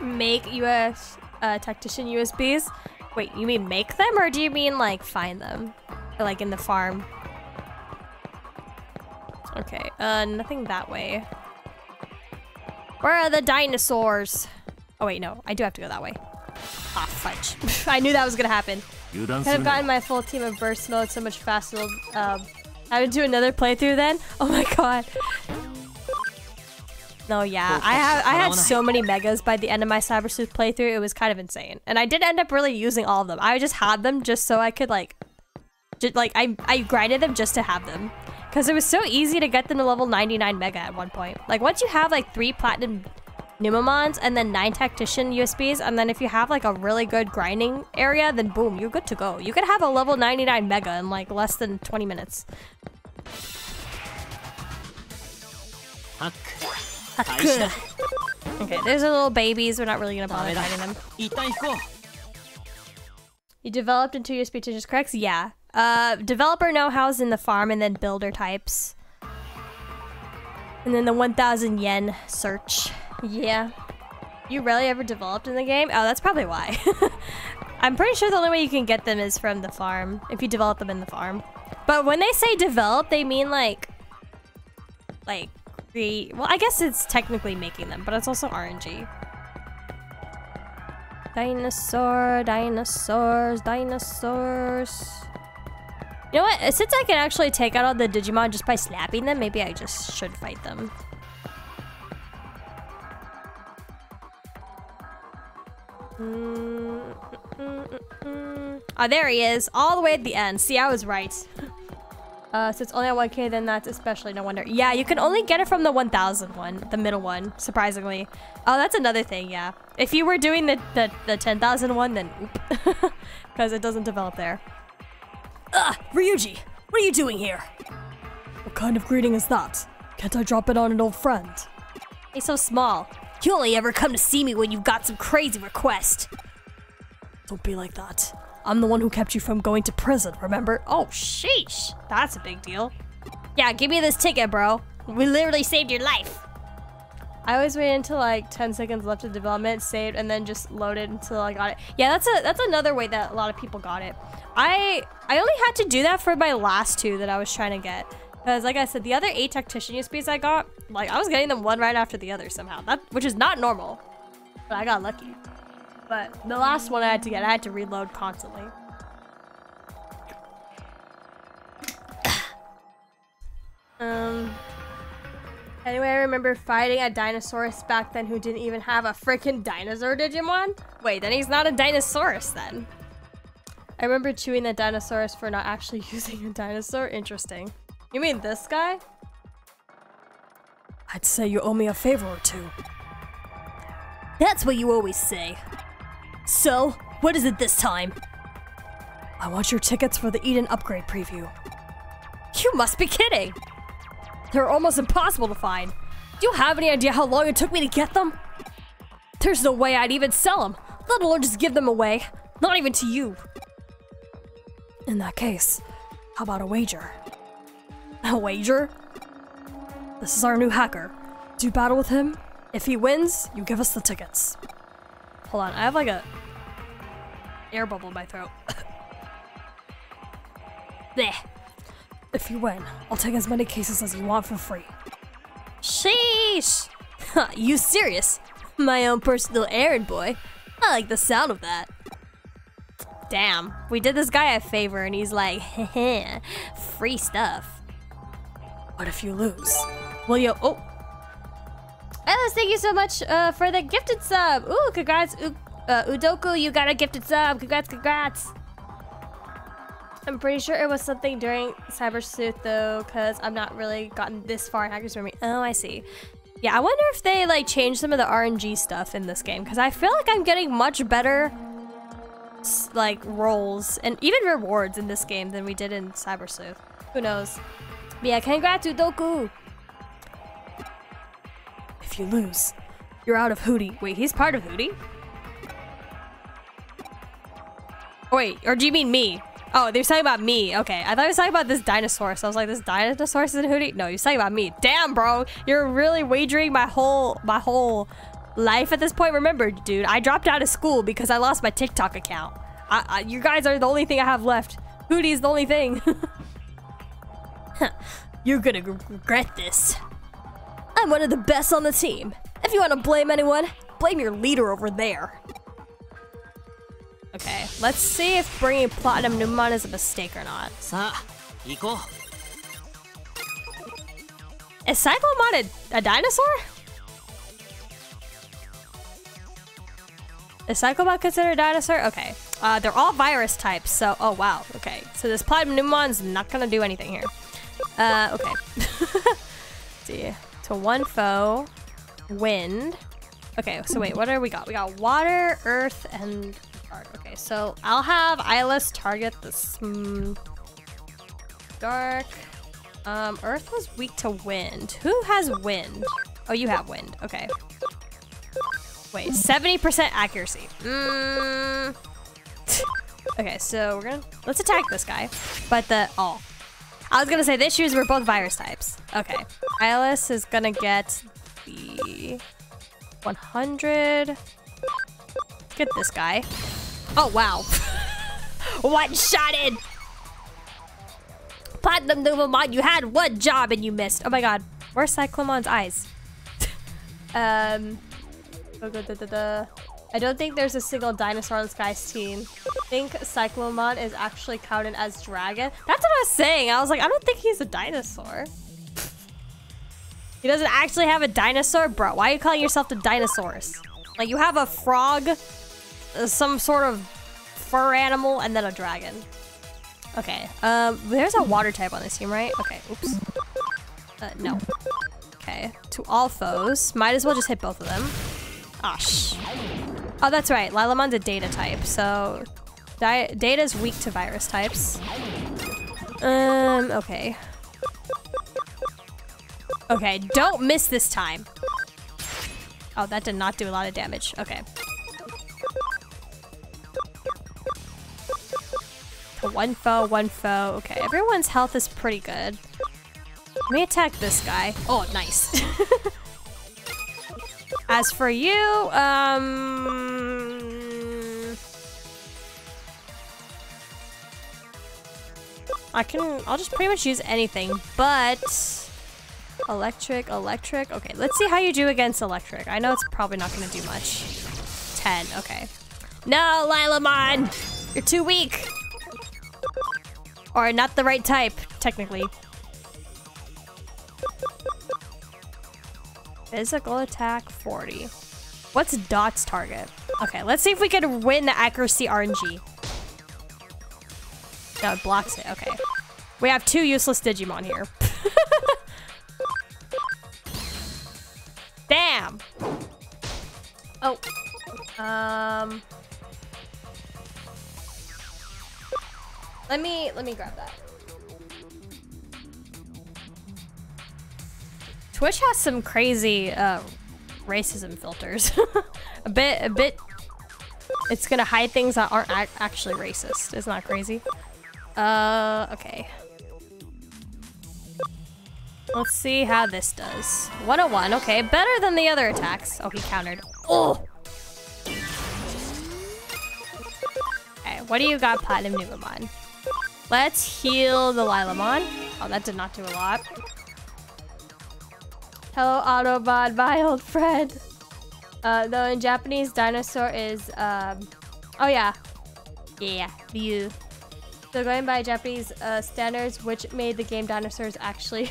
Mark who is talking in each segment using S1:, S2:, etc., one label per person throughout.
S1: make US uh, tactician USBs? Wait, you mean make them or do you mean like find them? Or, like in the farm? Okay, uh, nothing that way. Where are the dinosaurs? Oh wait, no, I do have to go that way. Ah, fudge. I knew that was gonna happen. Could have gotten my full team of burst mode so much faster. Um, I would do another playthrough then. Oh my god. No, yeah, I have I had so many megas by the end of my Cyber Sleuth playthrough. It was kind of insane, and I did end up really using all of them. I just had them just so I could like, just, like I I grinded them just to have them, because it was so easy to get them to level 99 mega at one point. Like once you have like three platinum Numemons and then nine tactician USBs, and then if you have like a really good grinding area, then boom, you're good to go. You could have a level 99 mega in like less than 20 minutes. Okay, there's a little babies. We're not really gonna bother finding them. You developed into your speech just correct? Yeah. Uh, developer know-how's in the farm and then builder types. And then the 1000 yen search. Yeah. You rarely ever developed in the game? Oh, that's probably why. I'm pretty sure the only way you can get them is from the farm, if you develop them in the farm. But when they say develop, they mean like, like create, well, I guess it's technically making them, but it's also RNG. Dinosaur, dinosaurs, dinosaurs. You know what? Since I can actually take out all the Digimon just by slapping them, maybe I just should fight them. Mm, mm, mm, oh, there he is. All the way at the end. See, I was right. Uh, so it's only at 1k, then that's especially no wonder. Yeah, you can only get it from the 1000 one, the middle one, surprisingly. Oh, that's another thing, yeah. If you were doing the, the, the 10,000 one, then Because it doesn't develop there.
S2: Ugh, Ryuji, what are you doing here?
S3: What kind of greeting is that? Can't I drop it on an old friend?
S1: He's so small.
S2: You only ever come to see me when you've got some crazy request.
S3: Don't be like that. I'm the one who kept you from going to prison, remember?
S1: Oh, sheesh. That's a big deal. Yeah, give me this ticket, bro. We literally saved your life. I always wait until like 10 seconds left of development, saved, and then just loaded until I got it. Yeah, that's a that's another way that a lot of people got it. I I only had to do that for my last two that I was trying to get. Because like I said, the other eight tactician USBs I got, like I was getting them one right after the other somehow. That which is not normal. But I got lucky. But the last one I had to get, I had to reload constantly. um. Anyway, I remember fighting a Dinosaurus back then who didn't even have a freaking dinosaur Digimon. Wait, then he's not a Dinosaurus then. I remember chewing the Dinosaurus for not actually using a dinosaur. Interesting. You mean this guy?
S3: I'd say you owe me a favor or two.
S2: That's what you always say. So, what is it this time?
S3: I want your tickets for the Eden upgrade preview.
S2: You must be kidding! They're almost impossible to find. Do you have any idea how long it took me to get them? There's no way I'd even sell them, let alone just give them away. Not even to you.
S3: In that case, how about a wager?
S2: A wager?
S3: This is our new hacker. Do battle with him. If he wins, you give us the tickets.
S1: Hold on, I have like a air bubble in my throat.
S2: Bleh.
S3: If you win, I'll take as many cases as you want for free.
S2: Sheesh! you serious? My own personal errand boy. I like the sound of that.
S1: Damn, we did this guy a favor and he's like, free stuff.
S3: What if you lose?
S1: Will you- oh, Ellis, thank you so much uh, for the gifted sub. Ooh, congrats, U uh, Udoku, you got a gifted sub. Congrats, congrats. I'm pretty sure it was something during Cyber Sleuth though, because I'm not really gotten this far in Hackers Memory. Oh, I see. Yeah, I wonder if they like changed some of the RNG stuff in this game, because I feel like I'm getting much better like roles and even rewards in this game than we did in Cyber Sleuth. Who knows? But yeah, congrats, Udoku.
S3: If you lose, you're out of Hudie.
S1: Wait, he's part of Hudie? Wait, or do you mean me? Oh, they're talking about me. Okay, I thought he was talking about this dinosaur. So I was like, this dinosaur is in Hudie? No, you're talking about me. Damn, bro. You're really wagering my whole, my whole life at this point. Remember, dude, I dropped out of school because I lost my TikTok account. I, I, you guys are the only thing I have left. Hudie's the only thing. You're gonna regret this. I'm one of the best on the team. If you want to blame anyone, blame your leader over there. Okay, let's see if bringing Platinum Numemon is a mistake or not. Is Cyclonemon a, a dinosaur? Is Cyclonemon considered a dinosaur? Okay. Uh, they're all virus types, so... Oh, wow. Okay. So this Platinum Numemon's not gonna do anything here. Uh, okay. see. To one foe. Wind. Okay, so wait, what do we got? We got water, earth, and dark. Okay, so I'll have Eyeless target this mm, dark. Um, earth was weak to wind. Who has wind? Oh, you have wind. Okay. Wait, 70% accuracy. Mm. okay, so we're gonna let's attack this guy. But the oh. I was gonna say the shoes were both virus types. Okay. Eyeless is gonna get the 100. Get this guy. Oh wow. one shotted! Platinum Numemon, you had one job and you missed. Oh my god. Where's Cyclonemon's eyes? um da, da, da. I don't think there's a single dinosaur on Sky's team. I think Cyclonemon is actually counted as dragon. That's what I was saying. I was like, I don't think he's a dinosaur. He doesn't actually have a dinosaur? Bro, why are you calling yourself the dinosaurs? Like, you have a frog, uh, some sort of fur animal, and then a dragon. Okay, um, there's a water type on this team, right? Okay, oops. Uh, no. Okay, to all foes. Might as well just hit both of them. Ah, sh. Oh, that's right. Lilamon's a data type, so Di data's weak to virus types. Um, okay. Okay, don't miss this time. Oh, that did not do a lot of damage. Okay. One foe, one foe. Okay, everyone's health is pretty good. Let me attack this guy. Oh, nice. As for you, um... I can, I'll just pretty much use anything, but... Electric, electric. Okay, let's see how you do against electric. I know it's probably not gonna do much. 10, okay. No, Lilamon! You're too weak! Or not the right type, technically. Physical attack 40. What's Dot's target? Okay, let's see if we can win the accuracy RNG. No, it blocks it. Okay. We have two useless Digimon here. Damn! Oh. Um... Let me, let me grab that. Twitch has some crazy uh, racism filters. a bit, a bit. It's gonna hide things that aren't actually racist. Isn't that crazy? Uh, okay. Let's see how this does. 101, okay. Better than the other attacks. Oh, he countered. Oh! Okay, what do you got, Platinum Numemon? Let's heal the Lilamon. Oh, that did not do a lot. Hello, Autobot, my old friend. Uh, though in Japanese, dinosaur is, um, oh yeah. Yeah, view. So going by Japanese uh, standards, which made the game dinosaurs actually,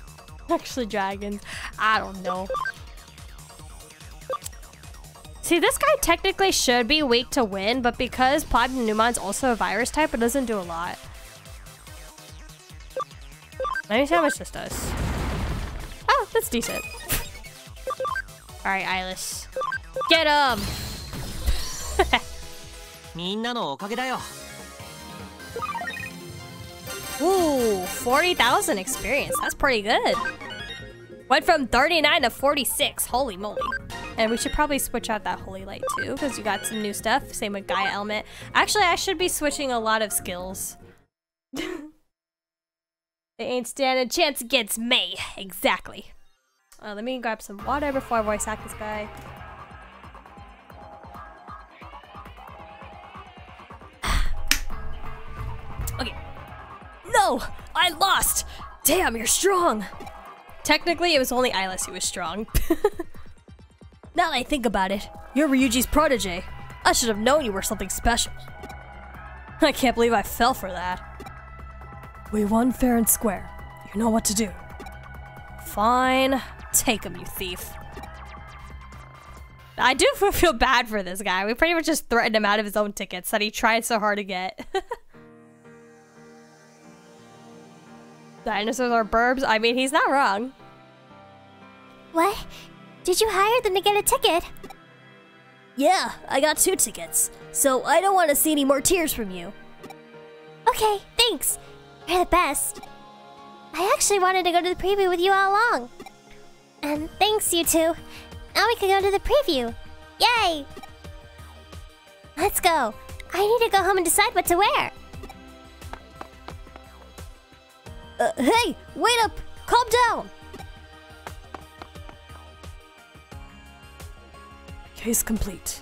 S1: actually dragons. I don't know. See, this guy technically should be weak to win, but because Platinum Numemon's also a virus type, it doesn't do a lot. Let me see how much this does. Oh, that's decent. Alright, Eyeless. Get him!
S4: みんなのおかげだよ
S1: Ooh, 40,000 experience. That's pretty good. Went from 39 to 46. Holy moly. And we should probably switch out that Holy Light too, because you got some new stuff. Same with Gaia Element. Actually, I should be switching a lot of skills. They ain't standing a chance against me. Exactly. Uh, let me grab some water before I voice act this guy. okay. No! I lost! Damn, you're strong! Technically, it was only Eyeless who was strong. now that I think about it, you're Ryuji's protege. I should have known you were something special. I can't believe I fell for that.
S5: We won fair and square. You know what to do.
S1: Fine. Take him, you thief. I do feel bad for this guy. We pretty much just threatened him out of his own tickets that he tried so hard to get. Dinosaurs are burbs? I mean, he's not wrong.
S6: What? Did you hire them to get a ticket?
S1: Yeah, I got two tickets. So I don't want to see any more tears from you.
S6: Okay, thanks. You're the best. I actually wanted to go to the preview with you all along. And thanks, you two. Now we can go to the preview. Yay! Let's go. I need to go home and decide what to wear.
S1: Uh, hey, wait up! Calm down!
S5: Case complete.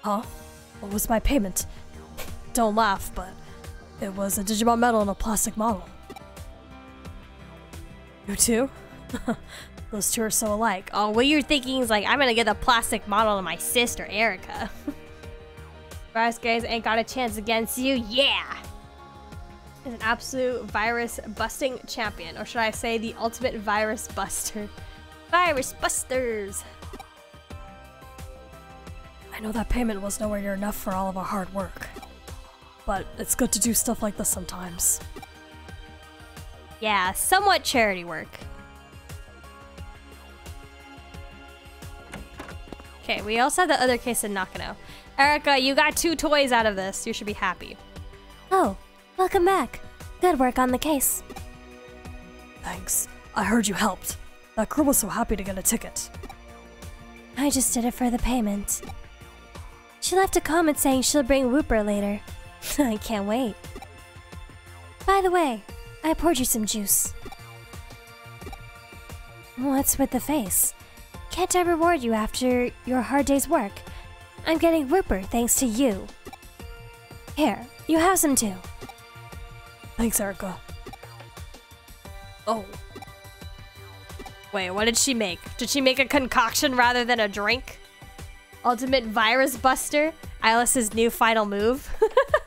S5: Huh? What was my payment? Don't laugh, but it was a Digimon medal and a plastic model. You too? Those two are so alike.
S1: Oh, what you're thinking is like, I'm gonna get a plastic model of my sister, Erika. Guys ain't got a chance against you, yeah! Is an absolute virus busting champion, or should I say the ultimate virus buster? Virus busters!
S5: I know that payment was nowhere near enough for all of our hard work. But it's good to do stuff like this sometimes.
S1: Yeah, somewhat charity work. Okay, we also have the other case in Nakano. Erika, you got two toys out of this. You should be happy.
S6: Oh, welcome back. Good work on the case.
S5: Thanks. I heard you helped. That girl was so happy to get a ticket.
S6: I just did it for the payment. She left a comment saying she'll bring Whooper later. I can't wait. By the way, I poured you some juice. What's with the face? Can't I reward you after your hard day's work? I'm getting Whooper thanks to you. Here, you have some too.
S5: Thanks, Erika.
S1: Oh. Wait, what did she make? Did she make a concoction rather than a drink? Ultimate Virus Buster? Alice's new final move?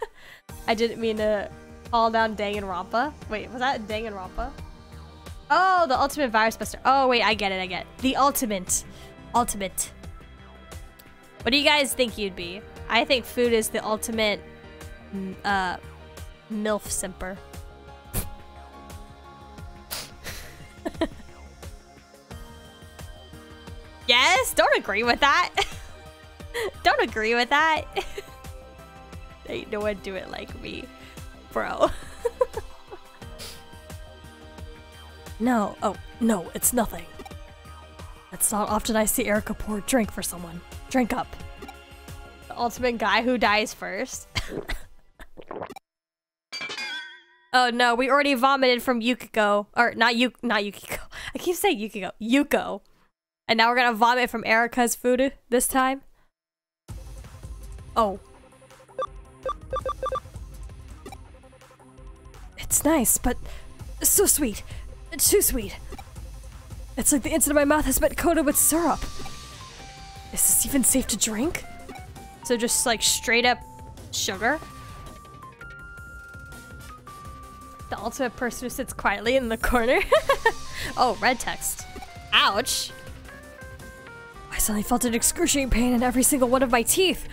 S1: I didn't mean to call down Danganronpa. Wait, was that Danganronpa? Oh, the Ultimate Virus Buster. Oh, wait, I get it, I get it. The Ultimate. Ultimate. What do you guys think you'd be? I think food is the ultimate, mm, uh, MILF simper. yes? Don't agree with that. Don't agree with that. Ain't no one do it like me, bro.
S5: No, oh, no, it's nothing. It's not often I see Erika pour drink for someone. Drink up.
S1: The ultimate guy who dies first. oh no, we already vomited from Yukiko. Or not Yu not Yukiko. I keep saying Yukiko. Yuuko. And now we're gonna vomit from Erika's food this time. Oh.
S5: It's nice, but so sweet. Too sweet. It's like the inside of my mouth has been coated with syrup. Is this even safe to drink?
S1: So just like straight up sugar? The ultimate person who sits quietly in the corner. oh, red text. Ouch.
S5: I suddenly felt an excruciating pain in every single one of my teeth.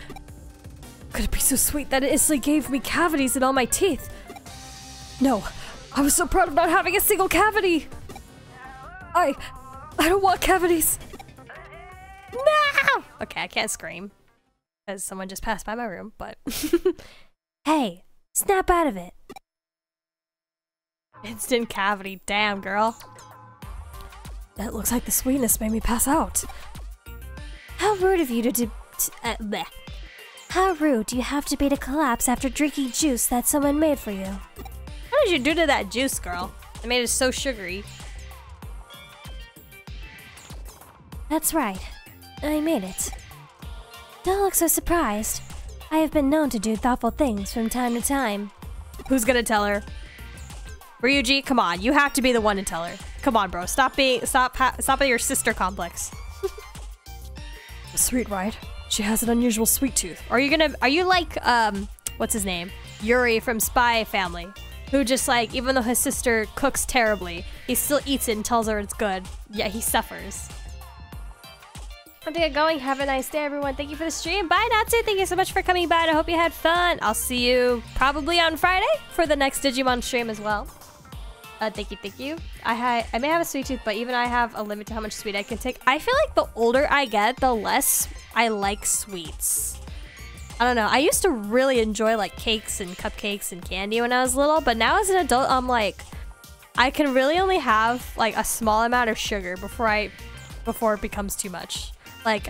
S5: Could it be so sweet that it instantly gave me cavities in all my teeth? No, I was so proud of not having a single cavity. I, I don't want cavities.
S1: No! Okay, I can't scream. Because someone just passed by my room, but...
S6: Hey, snap out of it.
S1: Instant cavity, damn girl.
S5: That looks like the sweetness made me pass out.
S6: How rude of you to do. Uh. How rude do you have to be to collapse after drinking juice that someone made for you?
S1: What did you do to that juice, girl? It made it so sugary.
S6: That's right. I made it. Don't look so surprised. I have been known to do thoughtful things from time to time.
S1: Who's gonna tell her? Ryuji, come on. You have to be the one to tell her. Come on, bro. Stop being stop ha stop at your sister complex.
S7: Sweet, right? She has an unusual sweet tooth.
S1: Are you gonna are you like um what's his name? Yuri from Spy Family. Who just like even though his sister cooks terribly, he still eats it and tells her it's good. Yeah, he suffers. I'm gonna get going. Have a nice day, everyone. Thank you for the stream. Bye, Natsu. Thank you so much for coming by. I hope you had fun. I'll see you probably on Friday for the next Digimon stream as well. Uh, thank you, thank you. I I may have a sweet tooth, but even I have a limit to how much sweet I can take. I feel like the older I get, the less I like sweets. I don't know. I used to really enjoy like cakes and cupcakes and candy when I was little, but now as an adult, I'm like, I can really only have like a small amount of sugar before I, before it becomes too much. Like,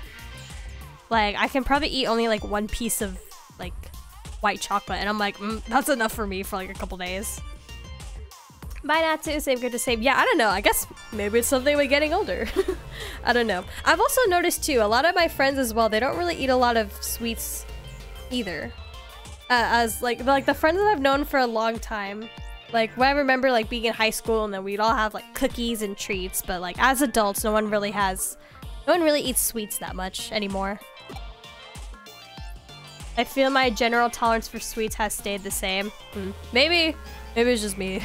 S1: like I can probably eat only like one piece of like white chocolate, and I'm like, mm, that's enough for me for like a couple days. Bye, Natsu. Same good to same. Yeah, I don't know. I guess maybe it's something with getting older. I don't know. I've also noticed too, a lot of my friends as well, they don't really eat a lot of sweets either. Uh, as like like the friends that I've known for a long time, like when I remember like being in high school and then we'd all have like cookies and treats, but like as adults, no one really has no one really eats sweets that much anymore. I feel my general tolerance for sweets has stayed the same. Hmm. Maybe, maybe it's just me.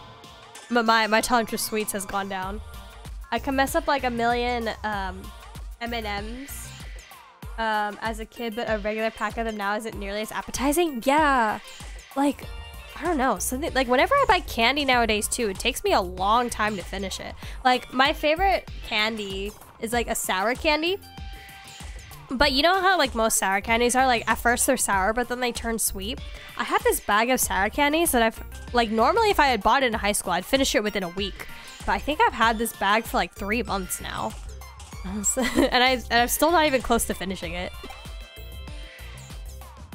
S1: but my, my tolerance for sweets has gone down. I can mess up like a million um, M&Ms um, as a kid, but a regular pack of them now isn't nearly as appetizing. Yeah, like I don't know, something like whenever I buy candy nowadays too, it takes me a long time to finish it. Like my favorite candy is like a sour candy. But you know how like most sour candies are like at first they're sour but then they turn sweet. I have this bag of sour candies that I've like normally if I had bought it in high school I'd finish it within a week. But I think I've had this bag for like 3 months now. and I and I'm still not even close to finishing it.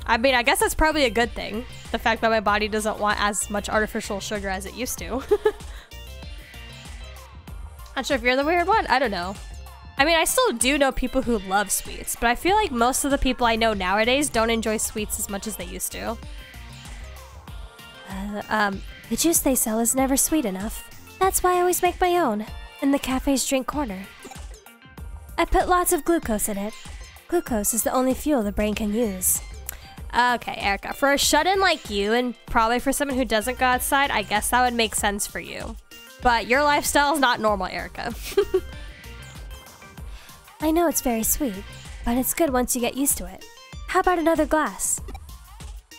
S1: I mean, I guess that's probably a good thing. The fact that my body doesn't want as much artificial sugar as it used to. Not sure if you're the weird one. I don't know. I mean, I still do know people who love sweets, but I feel like most of the people I know nowadays don't enjoy sweets as much as they used to.
S8: Uh, um, the juice they sell is never sweet enough. That's why I always make my own, in the cafe's drink corner. I put lots of glucose in it. Glucose is the only fuel the brain can use.
S1: Okay, Erika, for a shut-in like you, and probably for someone who doesn't go outside, I guess that would make sense for you. But your lifestyle is not normal, Erika.
S8: I know it's very sweet, but it's good once you get used to it. How about another glass?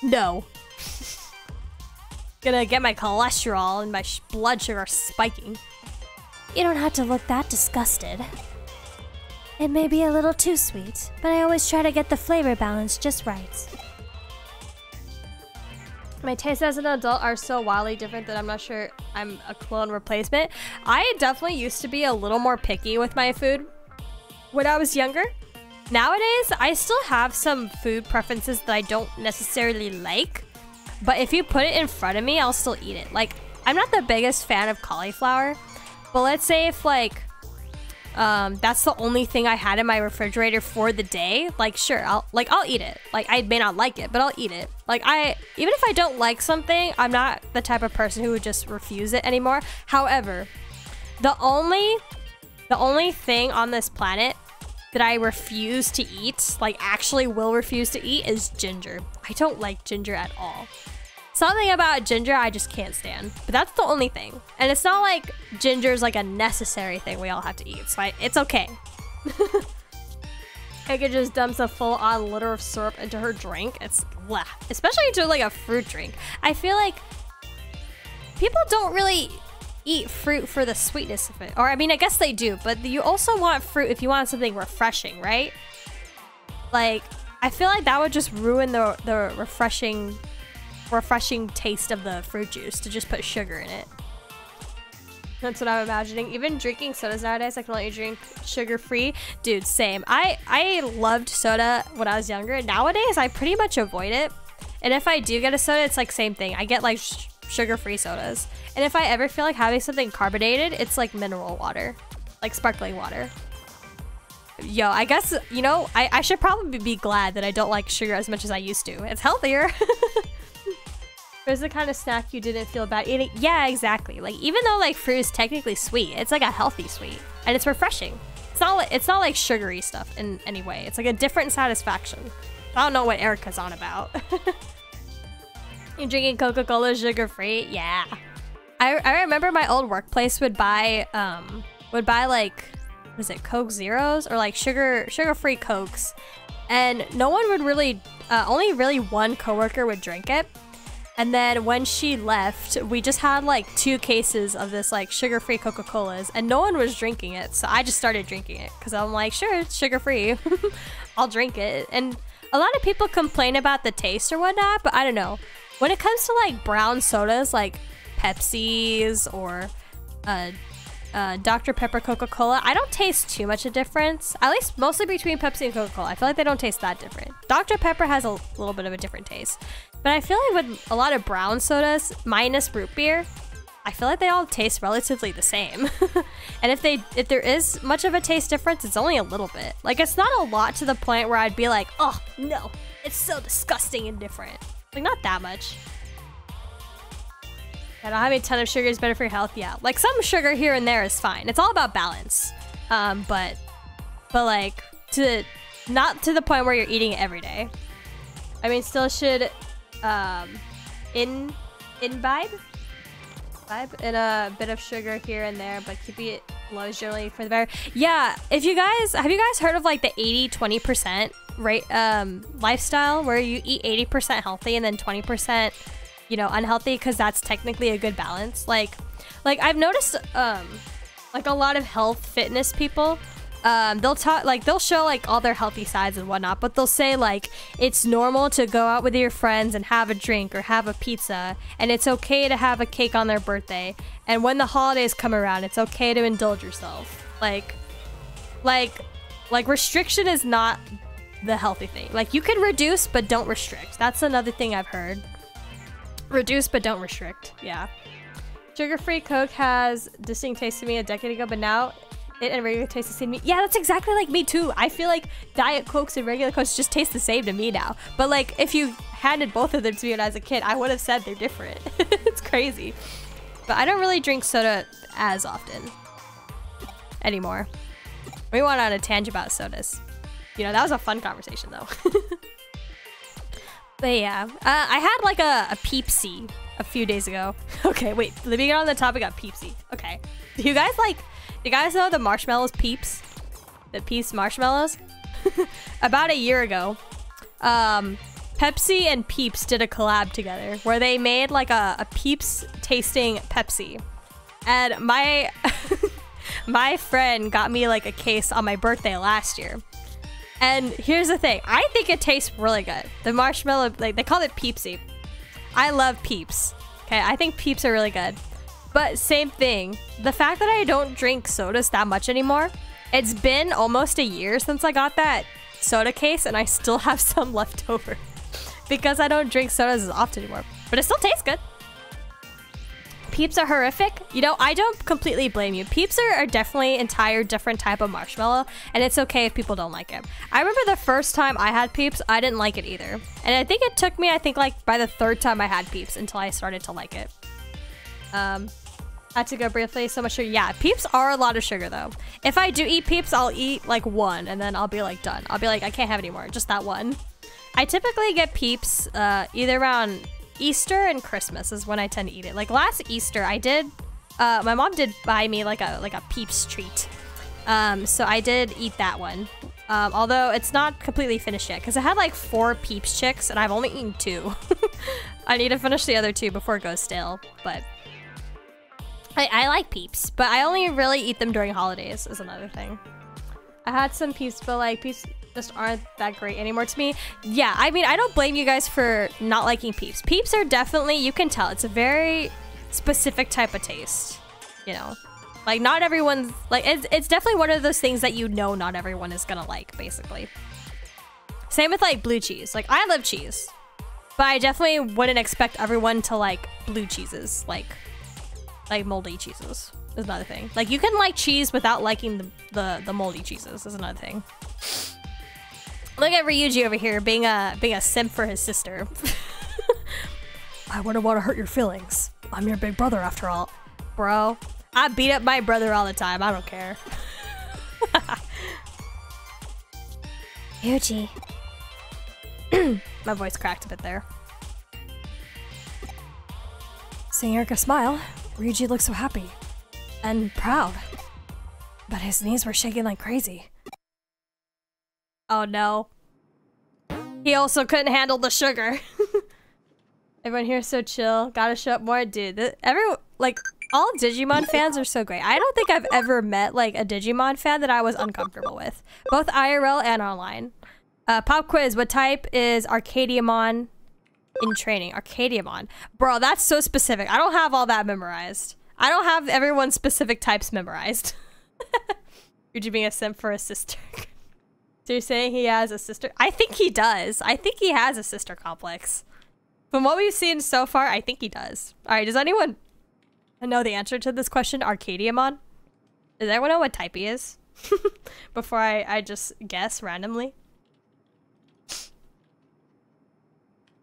S1: No. Gonna get my cholesterol and my blood sugar spiking.
S8: You don't have to look that disgusted. It may be a little too sweet, but I always try to get the flavor balance just right.
S1: My tastes as an adult are so wildly different that I'm not sure I'm a clone replacement. I definitely used to be a little more picky with my food when I was younger. Nowadays, I still have some food preferences that I don't necessarily like, but if you put it in front of me, I'll still eat it. Like, I'm not the biggest fan of cauliflower, but let's say if like um, that's the only thing I had in my refrigerator for the day, like sure, I'll like I'll eat it. Like I may not like it, but I'll eat it. Like I even if I don't like something, I'm not the type of person who would just refuse it anymore. However, the only the only thing on this planet that I refuse to eat, like actually will refuse to eat, is ginger. I don't like ginger at all. Something about ginger I just can't stand. But that's the only thing. And it's not like ginger is like a necessary thing we all have to eat. So I, it's okay. Eka just dumps a full-on liter of syrup into her drink. It's bleh. Especially into like a fruit drink. I feel like people don't really eat fruit for the sweetness of it. Or I mean, I guess they do, but you also want fruit if you want something refreshing, right? Like, I feel like that would just ruin the the refreshing refreshing taste of the fruit juice to just put sugar in it. That's what I'm imagining. Even drinking sodas nowadays, I can only drink sugar-free. Dude, same. I, I loved soda when I was younger. Nowadays, I pretty much avoid it. And if I do get a soda, it's like same thing. I get like sugar-free sodas. And if I ever feel like having something carbonated, it's like mineral water. Like sparkling water. Yo, I guess, you know, I, I should probably be glad that I don't like sugar as much as I used to. It's healthier. Fruit's the kind of snack you didn't feel bad eating. Yeah, exactly. Like even though like fruit is technically sweet, it's like a healthy sweet, and it's refreshing. It's not like it's not like sugary stuff in any way. It's like a different satisfaction. I don't know what Erika's on about. You're drinking Coca-Cola sugar-free? Yeah. I, I remember my old workplace would buy um would buy like was it Coke Zeros or like sugar sugar free Cokes, and no one would really uh, only really one coworker would drink it. And then when she left, we just had like two cases of this like sugar free Coca Colas, and no one was drinking it. So I just started drinking it because I'm like, sure, it's sugar free. I'll drink it. And a lot of people complain about the taste or whatnot, but I don't know. When it comes to like brown sodas, like Pepsi's or uh, uh, Dr. Pepper Coca Cola, I don't taste too much a difference. At least mostly between Pepsi and Coca Cola. I feel like they don't taste that different. Dr. Pepper has a little bit of a different taste. But I feel like with a lot of brown sodas, minus root beer, I feel like they all taste relatively the same. and if they if there is much of a taste difference, it's only a little bit. Like it's not a lot to the point where I'd be like, oh no, it's so disgusting and different. Like not that much. I don't have a ton of sugar is better for your health. Yeah, like some sugar here and there is fine. It's all about balance. Um, but, but like to not to the point where you're eating it every day. I mean, still should um, in imbibe vibe and a bit of sugar here and there, but keep it low generally for the better. Yeah, if you guys have you guys heard of like the 80 20% rate um lifestyle where you eat 80% healthy and then 20% you know, unhealthy because that's technically a good balance. Like, like I've noticed, um, like a lot of health fitness people, um, they'll talk like they'll show like all their healthy sides and whatnot, but they'll say like it's normal to go out with your friends and have a drink or have a pizza, and it's okay to have a cake on their birthday, and when the holidays come around, it's okay to indulge yourself. Like, like, like restriction is not the healthy thing. Like you can reduce, but don't restrict. That's another thing I've heard. Reduce but don't restrict. Yeah. Sugar-free Coke has distinct taste to me a decade ago, but now it and regular taste the same to me. Yeah, that's exactly like me too. I feel like Diet Cokes and regular Cokes just taste the same to me now. But like, if you handed both of them to me when I was a kid, I would have said they're different. it's crazy. But I don't really drink soda as often anymore. We went on a tangent about sodas. You know, that was a fun conversation though. But yeah, uh, I had like a, a Peepsy a few days ago. Okay, wait, let me get on the topic of Peepsy. Okay, do you guys like, you guys know the marshmallows Peeps? The Peeps marshmallows? About a year ago, um, Pepsi and Peeps did a collab together where they made like a, a Peeps tasting Pepsi. And my, my friend got me like a case on my birthday last year. And here's the thing, I think it tastes really good. The marshmallow, like they call it Peepsy. I love Peeps. Okay, I think Peeps are really good. But same thing, the fact that I don't drink sodas that much anymore, it's been almost a year since I got that soda case and I still have some left over. because I don't drink sodas as often anymore. But it still tastes good. Peeps are horrific. You know, I don't completely blame you. Peeps are, are definitely entire different type of marshmallow, and it's okay if people don't like it. I remember the first time I had Peeps, I didn't like it either. And I think it took me, I think like by the third time I had Peeps until I started to like it. Um, had to go briefly, so much sugar. Yeah, Peeps are a lot of sugar though. If I do eat Peeps, I'll eat like one, and then I'll be like done. I'll be like, I can't have any more, just that one. I typically get Peeps uh, either around Easter and Christmas is when I tend to eat it. Like last Easter, I did. Uh, my mom did buy me like a like a Peeps treat. Um, so I did eat that one. Um, although it's not completely finished yet because I had like four Peeps chicks and I've only eaten two. I need to finish the other two before it goes stale. But I, I like Peeps, but I only really eat them during holidays. Is another thing. I had some Peeps, but like Peeps just aren't that great anymore to me. Yeah, I mean, I don't blame you guys for not liking Peeps. Peeps are definitely, you can tell, it's a very specific type of taste, you know? Like, not everyone's, like, it's, it's definitely one of those things that you know not everyone is gonna like, basically. Same with, like, blue cheese. Like, I love cheese, but I definitely wouldn't expect everyone to like blue cheeses, like, like moldy cheeses is another thing. Like, you can like cheese without liking the, the, the moldy cheeses is another thing. Look at Ryuji over here being a being a simp for his sister.
S9: I wouldn't want to hurt your feelings. I'm your big brother after all.
S1: Bro, I beat up my brother all the time. I don't care.
S10: Ryuji.
S1: My voice cracked a bit there.
S9: Seeing Erika smile, Ryuji looked so happy and proud. But his knees were shaking like crazy.
S1: Oh no. He also couldn't handle the sugar. Everyone here is so chill. Gotta show up more, dude. th- Every like all Digimon fans are so great. I don't think I've ever met like a Digimon fan that I was uncomfortable with, both IRL and online. Uh, pop quiz: What type is Arcadiamon in training? Arcadiamon, bro. That's so specific. I don't have all that memorized. I don't have everyone's specific types memorized. Would just being a simp for a sister. so you're saying he has a sister? I think he does. I think he has a sister complex. From what we've seen so far, I think he does. All right, does anyone know the answer to this question? Arcadiamon? Does anyone know what type he is? Before I, I just guess randomly.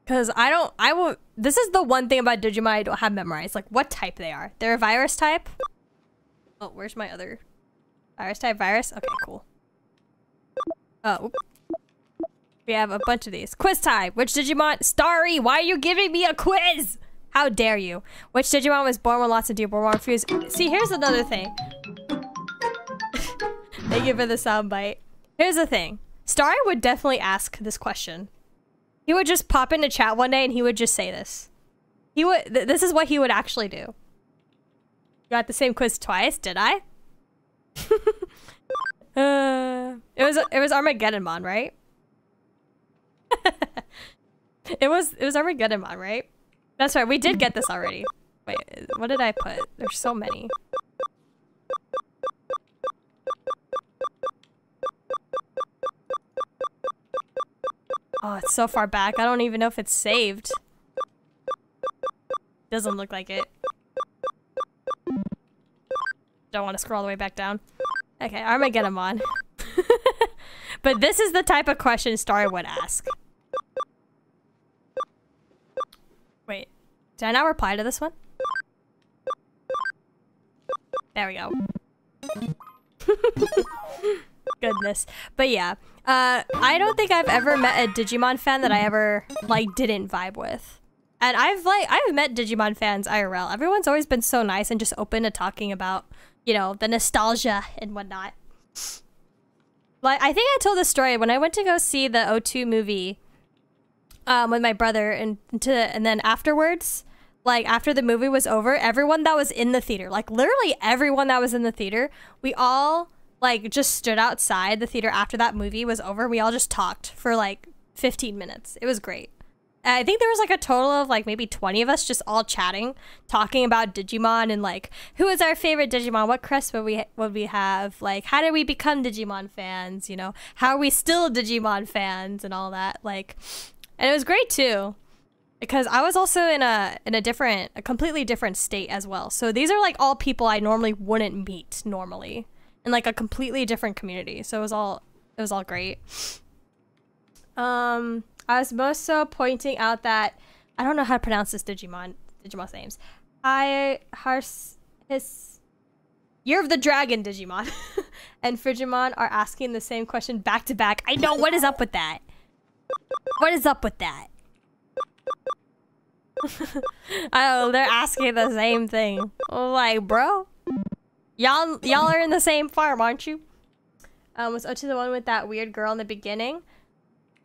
S1: Because I don't, I won't, this is the one thing about Digimon I don't have memorized. Like what type they are. They're a virus type. Oh, where's my other virus type? Virus? Okay, cool. Oh. We have a bunch of these. Quiz time. Which Digimon? Starry, why are you giving me a quiz? How dare you? Which Digimon was born with lots of Digimon fused? See, here's another thing. Thank you for the soundbite. Here's the thing. Starry would definitely ask this question. He would just pop into chat one day and he would just say this. He would. Th this is what he would actually do. Got the same quiz twice, did I? uh, it was it was Armageddonmon, right? it was it was Armageddonmon, right? That's right. We did get this already. Wait, what did I put? There's so many. Oh, it's so far back. I don't even know if it's saved. Doesn't look like it. Don't want to scroll all the way back down. Okay, Armageddonmon. but this is the type of question Star would ask. Wait, did I not reply to this one? There we go. Goodness. But yeah, uh, I don't think I've ever met a Digimon fan that I ever, like, didn't vibe with. And I've, like, I've met Digimon fans IRL. Everyone's always been so nice and just open to talking about, you know, the nostalgia and whatnot. Like, I think I told this story when I went to go see the O2 movie um, with my brother and to and then afterwards like after the movie was over everyone that was in the theater like literally everyone that was in the theater we all like just stood outside the theater after that movie was over. We all just talked for like 15 minutes. It was great. I think there was like a total of like maybe 20 of us just all chatting talking about digimon and like who is our favorite digimon? What crest would we would we have? Like how did we become digimon fans? You know how are we still digimon fans and all that like and it was great too because I was also in a in a different a completely different state as well. So these are like all people I normally wouldn't meet normally in like a completely different community. So it was all it was all great. Um I was most so pointing out that I don't know how to pronounce this Digimon Digimon's names. I Hars his Year of the Dragon Digimon and Frigimon are asking the same question back to back. I know what is up with that. What is up with that? oh, they're asking the same thing. Like, bro, y'all, y'all are in the same farm, aren't you? Um, was Ochi the one with that weird girl in the beginning?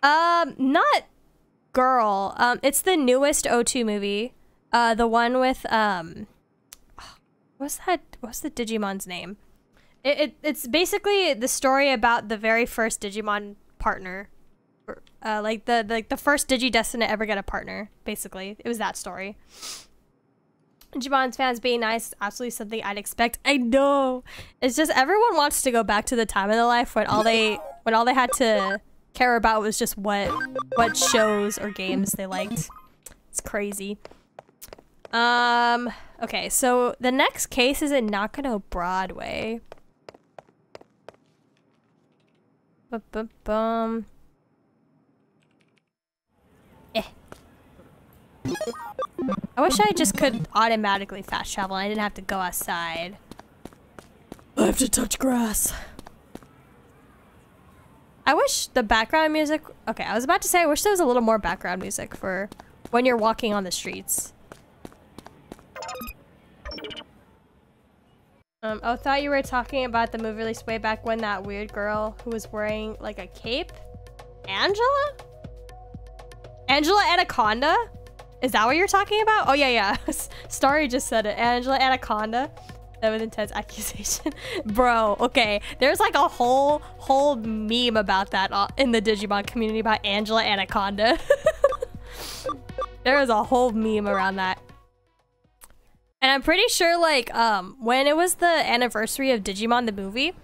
S1: Um, not girl. Um, it's the newest O2 movie. Uh, the one with um, what's that? What's the Digimon's name? It, it it's basically the story about the very first Digimon partner uh, like the, like the first DigiDestined to ever get a partner. Basically, it was that story. Digimon's fans being nice is absolutely something I'd expect. I know. It's just everyone wants to go back to the time of their life when all they when all they had to care about was just what what shows or games they liked. It's crazy. Um. Okay, so the next case is in Nakano Broadway. I wish I just could automatically fast travel and I didn't have to go outside.
S3: I have to touch grass.
S1: I wish the background music... Okay, I was about to say I wish there was a little more background music for when you're walking on the streets. Um, oh, thought you were talking about the movie released way back when that weird girl who was wearing like a cape? Angela? Angela Anaconda? Is that what you're talking about? Oh, yeah, yeah. Starry just said it. Angela Anaconda. That was intense accusation. Bro, okay. There's like a whole, whole meme about that uh, in the Digimon community about Angela Anaconda. there is a whole meme around that. And I'm pretty sure like um when it was the anniversary of Digimon the movie,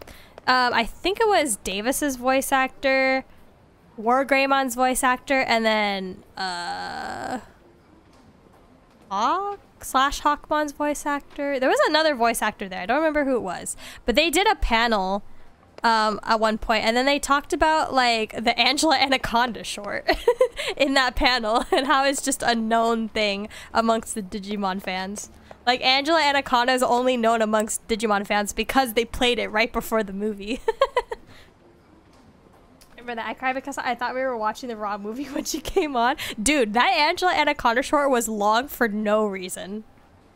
S1: um I think it was Davis's voice actor, War Greymon's voice actor, and then uh Hawk slash Hawkmon's voice actor. There was another voice actor there. I don't remember who it was, but they did a panel um, at one point, and then they talked about like the Angela Anaconda short in that panel and how it's just a known thing amongst the Digimon fans. Like Angela Anaconda is only known amongst Digimon fans because they played it right before the movie. That? I cried because I thought we were watching the wrong movie when she came on. Dude, that Angela Anaconda short was long for no reason.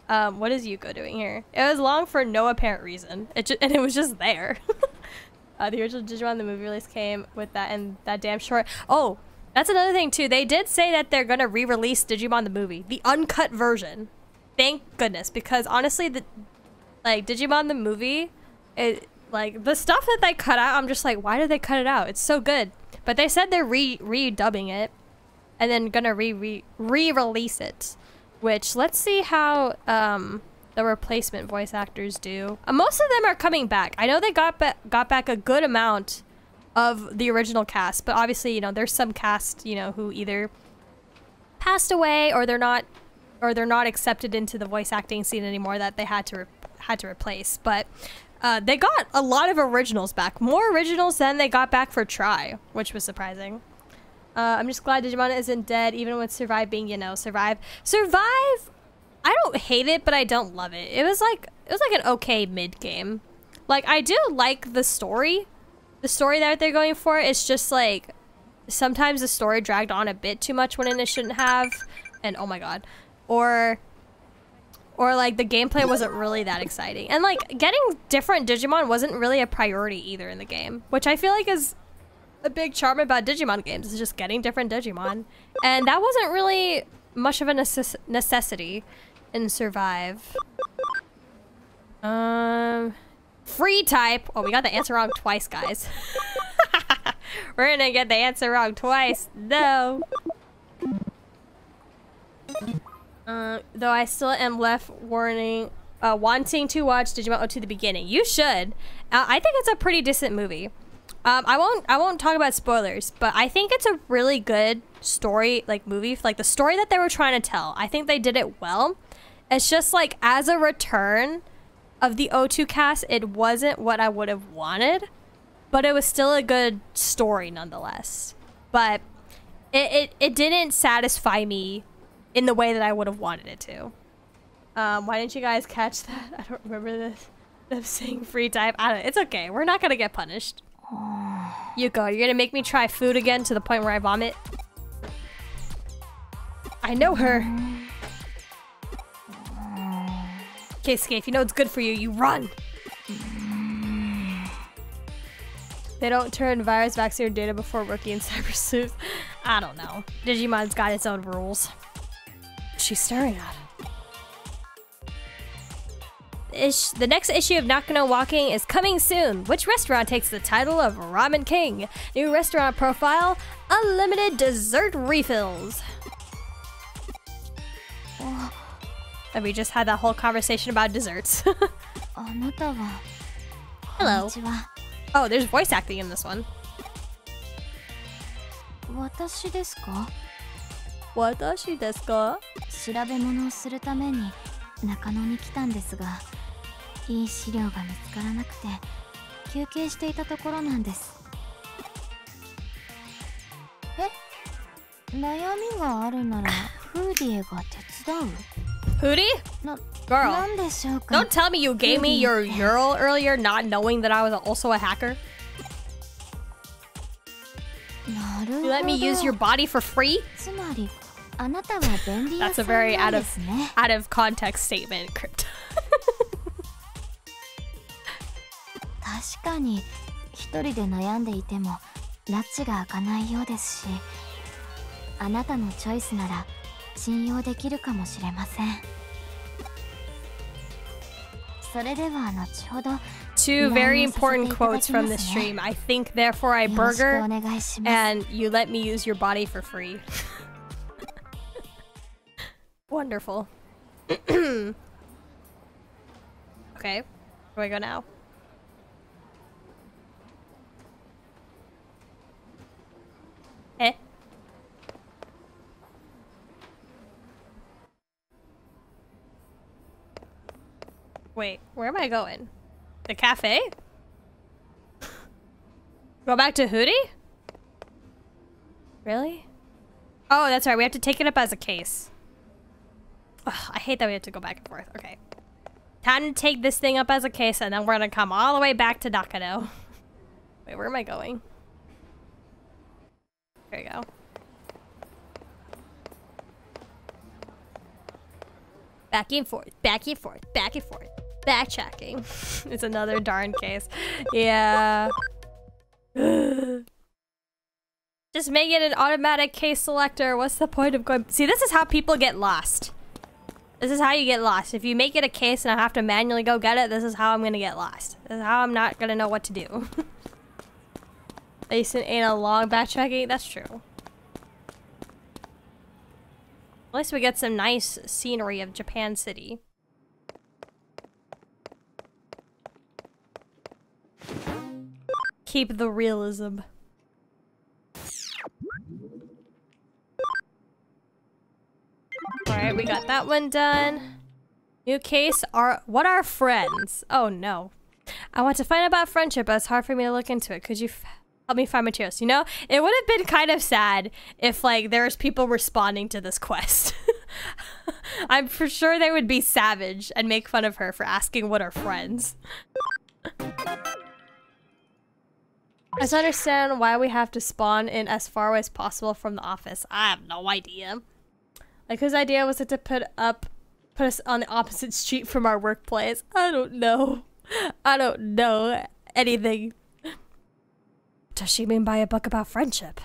S1: Um, what is Yuuko doing here? It was long for no apparent reason. It and it was just there. uh, the original Digimon the movie release came with that and that damn short. Oh, that's another thing too. They did say that they're gonna re-release Digimon the movie, the uncut version thank goodness because honestly the like Digimon the movie it like the stuff that they cut out I'm just like why did they cut it out? It's so good. But they said they're re redubbing it and then gonna re re re-release it which let's see how um the replacement voice actors do. Uh, most of them are coming back. I know they got ba got back a good amount of the original cast but obviously you know there's some cast you know who either passed away or they're not or they're not accepted into the voice acting scene anymore that they had to had to replace. But uh, they got a lot of originals back, more originals than they got back for Tri, which was surprising. Uh, I'm just glad Digimon isn't dead, even with Survive being, you know, Survive. Survive, I don't hate it, but I don't love it. It was like it was like an okay mid game. Like I do like the story, the story that they're going for. It's just like sometimes the story dragged on a bit too much when it shouldn't have. And oh my god, or or like the gameplay wasn't really that exciting. And like getting different Digimon wasn't really a priority either in the game, which I feel like is a big charm about Digimon games is just getting different Digimon. And that wasn't really much of a necess necessity in Survive. Um, free type. Oh, we got the answer wrong twice, guys. We're gonna get the answer wrong twice. No. Uh, though I still am left warning, uh, wanting to watch Digimon to the beginning. You should. Uh, I think it's a pretty decent movie. Um, I won't. I won't talk about spoilers, but I think it's a really good story, like movie, like the story that they were trying to tell. I think they did it well. It's just like as a return of the O2 cast, it wasn't what I would have wanted, but it was still a good story nonetheless. But it, it, it didn't satisfy me in the way that I would have wanted it to. Um, why didn't you guys catch that? I don't remember this. Them saying free type. I don't. It's okay. We're not gonna get punished. Yuuko, you're gonna make me try food again to the point where I vomit. I know her. Okay, If you know it's good for you, you run. They don't turn virus vaccine data before working in cyber sleuth. I don't know. Digimon's got its own rules she's staring at. Ish the next issue of Nakano Walking is coming soon. Which restaurant takes the title of Ramen King? New restaurant profile, unlimited dessert refills. and we just had that whole conversation about desserts. Hello. Oh, there's voice acting in this one.
S11: 私ですか
S1: 私ですか？
S11: 調べ物をするために中野に来たんですがいい資料が見つからなくて休憩していたところなんです。え？悩みがあるなら フーディーが手伝う？フー？ディー Girl,
S1: don't か You
S11: ど
S1: let me use your body for free? That's
S11: さ
S1: a
S11: ん
S1: very out
S11: で
S1: of out of context statement, Crypto.
S11: 確かに一人で悩んでいても拉致が開かないようですしあなたのチョイスなら信用できるかもしれません
S1: Two very important quotes from the stream. I think, therefore, I burger, and you let me use your body for free. Wonderful. okay, where do I go now? Where am I going? The cafe? Go back to Hudie? Really? Oh, that's right. We have to take it up as a case. Ugh, I hate that we have to go back and forth. Okay. Time to take this thing up as a case, and then we're gonna come all the way back to Nakano. Wait, where am I going? There you go. Back and forth, back and forth, back and forth. Backtracking. it's another darn case. Yeah. Just make it an automatic case selector. What's the point of going? See, this is how people get lost. This is how you get lost. If you make it a case and I have to manually go get it, this is how I'm gonna get lost. This is how I'm not gonna know what to do. At least it a long backtracking. That's true. At least we get some nice scenery of Japan City. Keep the realism. Alright, we got that one done. New case are what are friends? Oh no. I want to find out about friendship, but it's hard for me to look into it. Could you help me find materials? You know, it would have been kind of sad if like there was people responding to this quest. I'm for sure they would be savage and make fun of her for asking what are friends. I just understand why we have to spawn in as far away as possible from the office. I have no idea. Like whose idea was it to put up put us on the opposite street from our workplace? I don't know. I don't know anything. Does she mean by a book about friendship?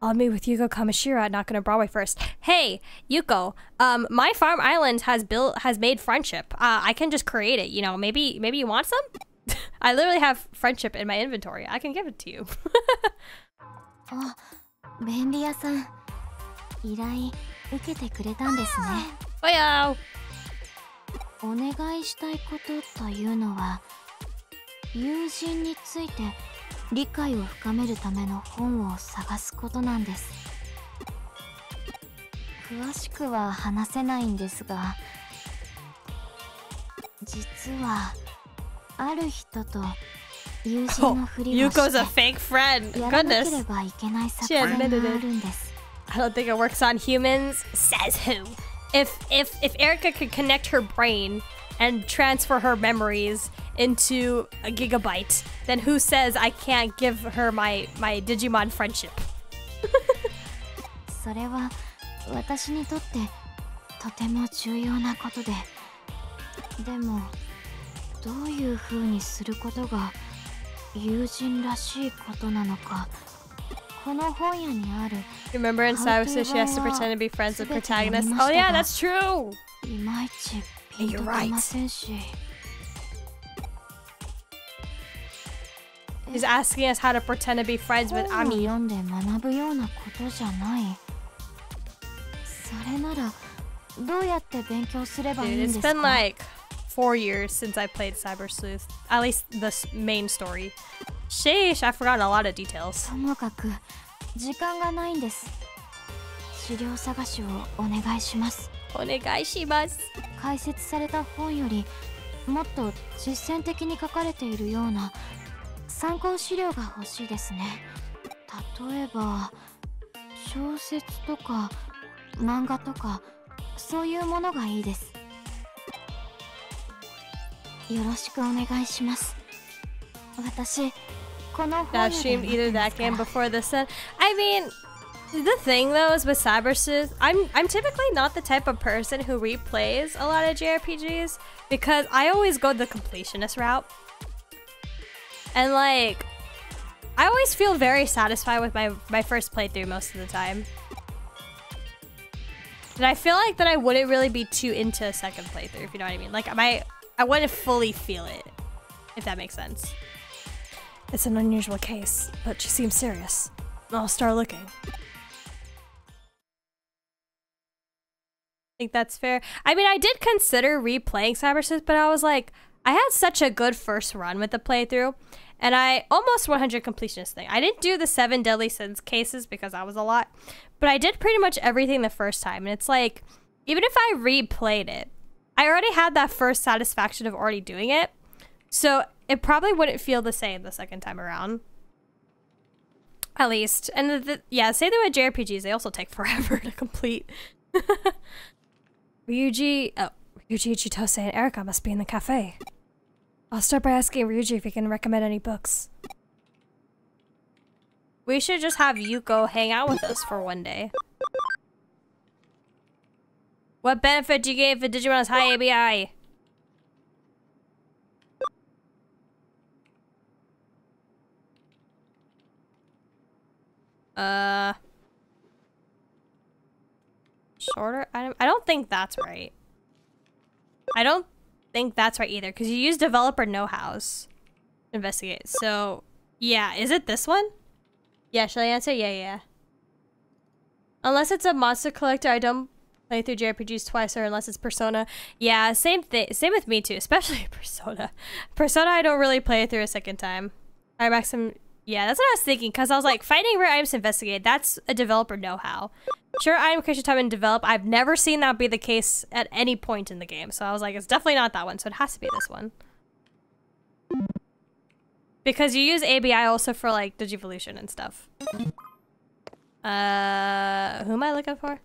S1: I'll meet with Yuuko Kamishiro at Nakano Broadway first. Hey, Yuuko, um, my farm island has built has made friendship. Uh, I can just create it. You know, maybe maybe you want some. I literally have friendship in my inventory. I can give it to you.
S11: あ 便利屋さん依頼受けてくれたんですね
S1: oh yeah.
S11: お願いしたいことというのは友人について理解を深めるための本を探すことなんです詳しくは話せないんですが実はある人と友人のふりをして oh, Yuuko's a fake friend.
S1: Goodness. I don't think it works on humans. Says who? If if if Erika could connect her brain and transfer her memories into a gigabyte, then who says I can't give her my my Digimon friendship?
S11: それは私にとってとても重要なことで、でも。どういう風にすることが友人らしいことなのかこの本屋にある
S1: Remember in
S11: do
S1: says she has to
S11: uh,
S1: pretend to be friends with protagonists. Oh yeah,
S11: が
S1: that's true.
S11: いまいちピンと
S1: You're
S11: き
S1: right.
S11: ませんし
S1: He's asking us how to pretend to be friends with Ami.
S11: 読んで学ぶようなことじゃないそれならどうやって勉強すればいい
S1: Dude,
S11: ん
S1: it's
S11: ですか
S1: been like four years since I played Cyber Sleuth. At least the main story. Sheesh, I've forgotten a lot of details.
S11: ともかく時間がないんです資料探しをお願いします
S1: Onegai shimasu.
S11: 解説された本よりもっと実践的に書かれているような参考資料が欲しいですね例えば小説とか漫画とかそういうものがいいですよろしくお願いします私この I've
S1: streamed either that game before the set I mean the thing though is with Cyber Sleuth, I'm I'm typically not the type of person who replays a lot of JRPGs because I always go the completionist route. And like I always feel very satisfied with my my first playthrough most of the time. And I feel like that I wouldn't really be too into a second playthrough, if you know what I mean. Like my I want to fully feel it, if that makes sense.
S3: It's an unusual case, but she seems serious. I'll start looking.
S1: I think that's fair. I mean, I did consider replaying Cyber Sleuth, but I was like, I had such a good first run with the playthrough, and I almost 100 completionist thing. I didn't do the seven deadly sins cases because that was a lot, but I did pretty much everything the first time. And it's like, even if I replayed it, I already had that first satisfaction of already doing it, so it probably wouldn't feel the same the second time around. At least, and the, the, yeah, say they were JRPGs, they also take forever to complete.
S3: Ryuji, oh, Ryuji, Chitose, and Erika must be in the cafe. I'll start by asking Ryuji if he can recommend any books.
S1: We should just have Yuuko hang out with us for one day. What benefit do you get if Digimon's high ABI? Uh... Shorter item? I don't think that's right. I don't think that's right either, because you use developer know-hows investigate. So, yeah, is it this one? Yeah, shall I answer? Yeah, yeah. Unless it's a monster collector, I don't play through JRPGs twice, or unless it's Persona. Yeah, same thing. Same with me too, especially Persona. Persona, I don't really play through a second time. I maximum. Yeah, that's what I was thinking, because I was like, fighting rare items to investigate, that's a developer know-how. Sure, item creation time and develop. I've never seen that be the case at any point in the game. So I was like, it's definitely not that one, so it has to be this one. Because you use ABI also for like Digivolution and stuff. Uh, who am I looking for?